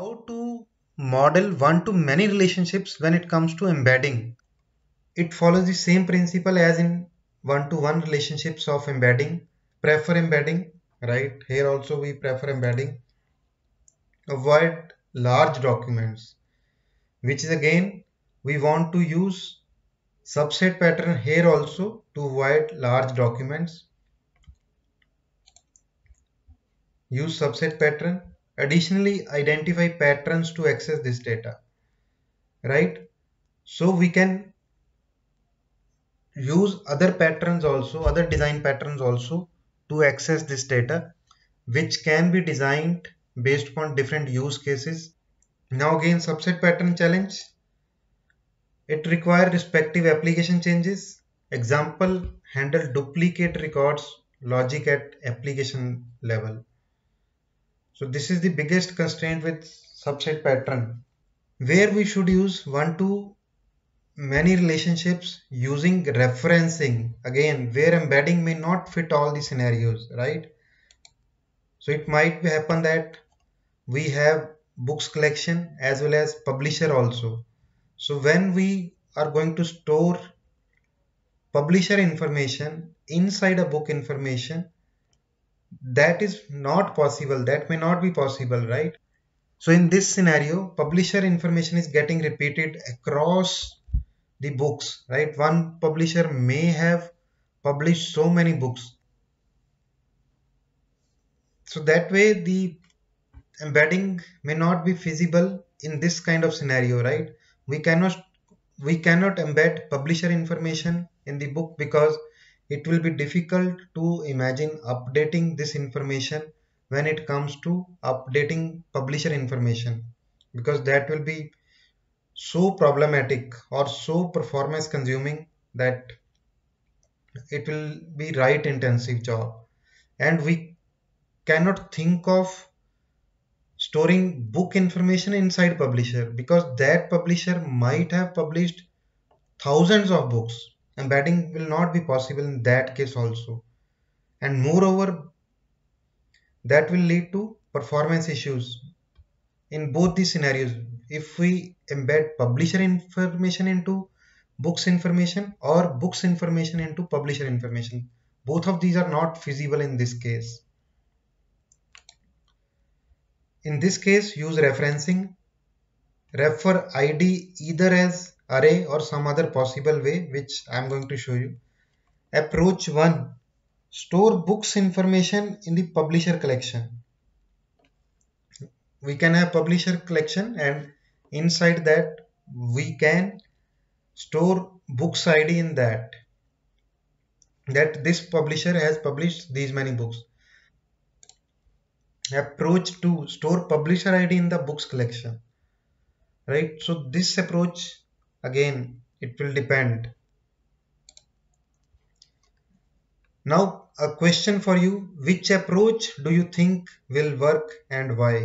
How to model one-to-many relationships when it comes to embedding. It follows the same principle as in one-to-one relationships of embedding. Prefer embedding, right? Here also we prefer embedding. Avoid large documents, which is again, we want to use subset pattern here also to avoid large documents. Use subset pattern Additionally, identify patterns to access this data, right? So we can use other patterns also, other design patterns also to access this data, which can be designed based upon different use cases. Now again, subset pattern challenge. It requires respective application changes. Example, handle duplicate records logic at application level so this is the biggest constraint with subset pattern where we should use one to many relationships using referencing. Again where embedding may not fit all the scenarios right? So it might happen that we have books collection as well as publisher also. So when we are going to store publisher information inside a book information that is not possible that may not be possible right? So in this scenario publisher information is getting repeated across the books right? One publisher may have published so many books. So that way the embedding may not be feasible in this kind of scenario right? We cannot we cannot embed publisher information in the book because it will be difficult to imagine updating this information when it comes to updating publisher information because that will be so problematic or so performance consuming that it will be write intensive job. And we cannot think of storing book information inside publisher because that publisher might have published thousands of books embedding will not be possible in that case also. And moreover that will lead to performance issues in both these scenarios. If we embed publisher information into books information or books information into publisher information both of these are not feasible in this case. In this case use referencing refer id either as array or some other possible way which I am going to show you. Approach 1. Store books information in the publisher collection. We can have publisher collection and inside that we can store books ID in that that this publisher has published these many books. Approach 2. Store publisher ID in the books collection right? So this approach again it will depend. Now a question for you. Which approach do you think will work and why?